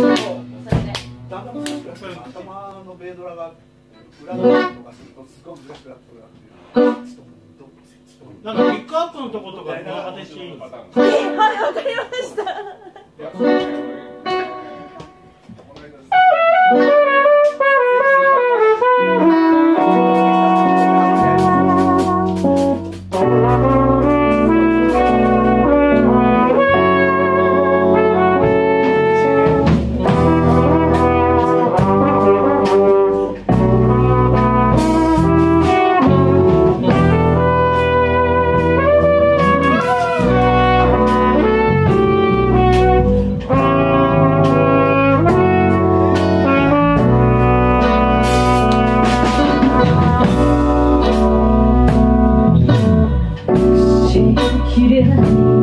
それで頭のベードラが裏側とかするとすごい難しくなってくるなっていうなんかピックアップのとことか長手していいんですかはいはいわかりました「綺麗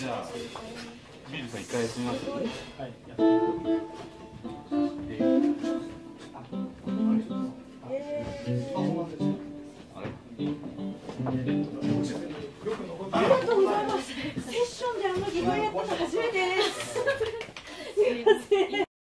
じゃあビールさん一回休みます、ね、はい。